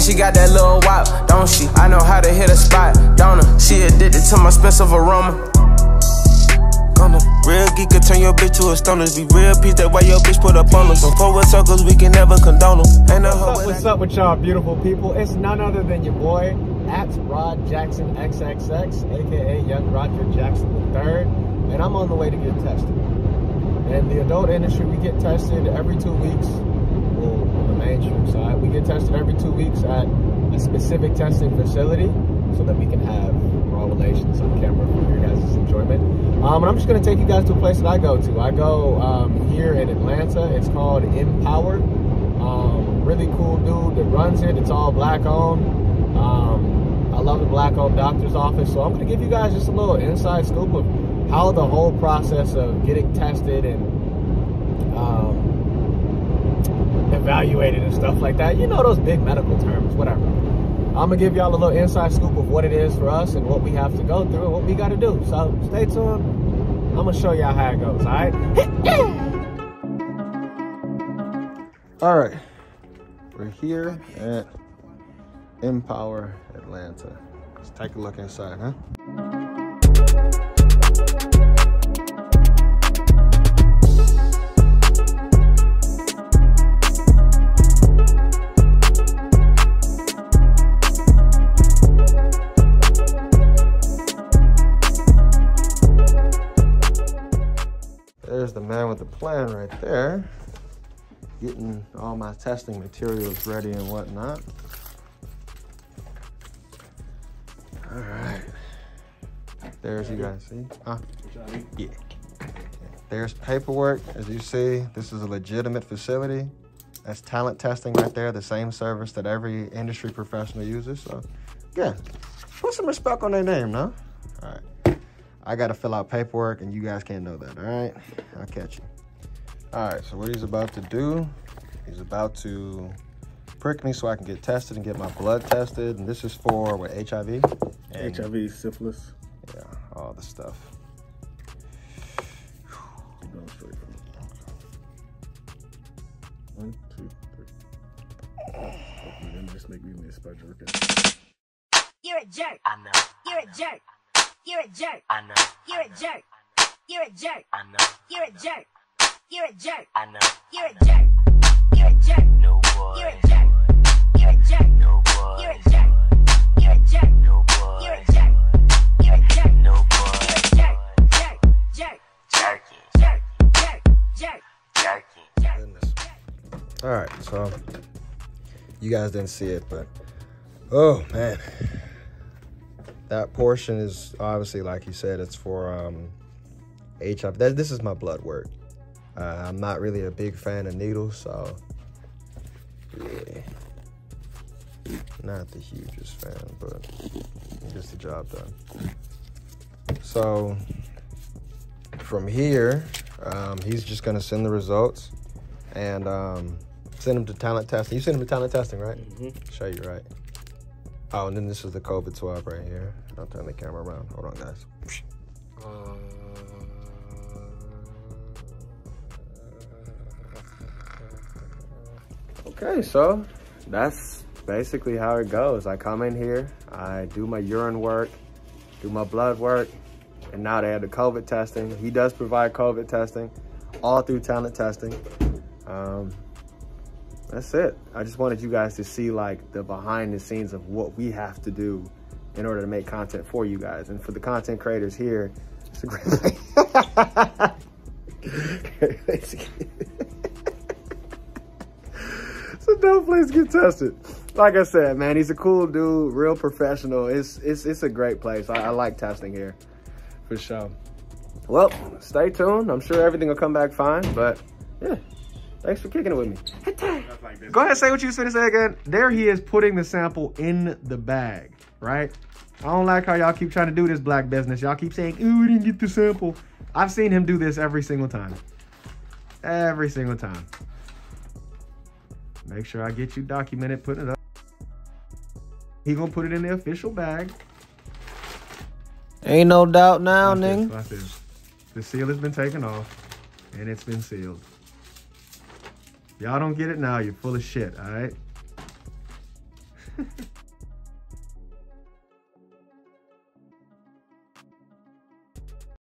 And she got that little wop, don't she? I know how to hit a spot, don't her? She addicted to my expensive aroma. Real geek can turn your bitch to a stoner. Be real piece, that why your bitch put up on us. Some forward circles, we can never condone them. Ain't no what's up, what's up with y'all beautiful people? It's none other than your boy, at Rod Jackson XXX, aka Young Roger Jackson III. And I'm on the way to get tested. In the adult industry, we get tested every two weeks. Well, on the mainstream side, we get tested every two weeks at a specific testing facility so that we can have raw relations on camera for your guys' enjoyment. Um, and I'm just going to take you guys to a place that I go to. I go um, here in Atlanta. It's called MPOWERR. Um, really cool dude that runs it. It's all black owned. Um, I love the black owned doctor's office. So I'm going to give you guys just a little inside scoop of how the whole process of getting tested and um, evaluated and stuff like that. You know those big medical terms, whatever. I'm gonna give y'all a little inside scoop of what it is for us and what we have to go through and what we gotta do. So stay tuned. I'm gonna show y'all how it goes, all right? all right, we're here at MPOWERR Atlanta. Let's take a look inside, huh? There's the man with the plan right there. Getting all my testing materials ready and whatnot. All right. There's you guys see? Huh? Yeah. There's paperwork. As you see, this is a legitimate facility. That's talent testing right there, the same service that every industry professional uses. So, yeah, put some respect on their name, no? All right. I got to fill out paperwork and you guys can't know that, all right? I'll catch you. All right, so what he's about to do, he's about to prick me so I can get tested and get my blood tested. And this is for, what, HIV? And, HIV, syphilis. Yeah, all the stuff. Going straight from One, two, three. Hopefully, then just make me miss by jerking. You're a jerk. I know. You're a jerk. You're a jerk. I know. You're a jerk. You're a jerk. I know. You're a jerk. You're a jerk. I know. You're a jerk. You're a jerk. No boy. You're a jerk. You're a jerk. No boy. You're a jerk. You're a jerk. No boy. You're a jerk. You're a jerk. No You're boy. a jerk. Jerk. Jerk. Jerky. Jerk. Jerk. Jerk. Jerky. Jerk. Goodness. All right, so you guys didn't see it, but oh man, that portion is obviously, like you said, it's for um, HIV. That, this is my blood work. Uh, I'm not really a big fan of needles, so yeah, not the hugest fan, but it gets the job done. So from here, um, he's just gonna send the results and um, send them to talent testing. You send them to talent testing, right? Mm-hmm. Show you right. Oh, and then this is the COVID swab right here. I'll turn the camera around. Hold on, guys. Okay, so that's basically how it goes. I come in here, I do my urine work, do my blood work, and now they have the COVID testing. He does provide COVID testing, all through talent testing. Um, that's it. I just wanted you guys to see like the behind the scenes of what we have to do in order to make content for you guys. And for the content creators here, it's a great place. it's a dope place to get tested. Like I said, man, he's a cool dude, real professional. It's it's it's a great place. I, I like testing here, for sure. Well, stay tuned. I'm sure everything will come back fine. But yeah, thanks for kicking it with me. Go ahead, and say what you was finna say again. There he is putting the sample in the bag, right? I don't like how y'all keep trying to do this black business. Y'all keep saying, ooh, we didn't get the sample. I've seen him do this every single time. Every single time. Make sure I get you documented, putting it up. He gonna put it in the official bag. Ain't no doubt now, Watch this, nigga. watch this. The seal has been taken off and it's been sealed. Y'all don't get it now, you're full of shit, all right?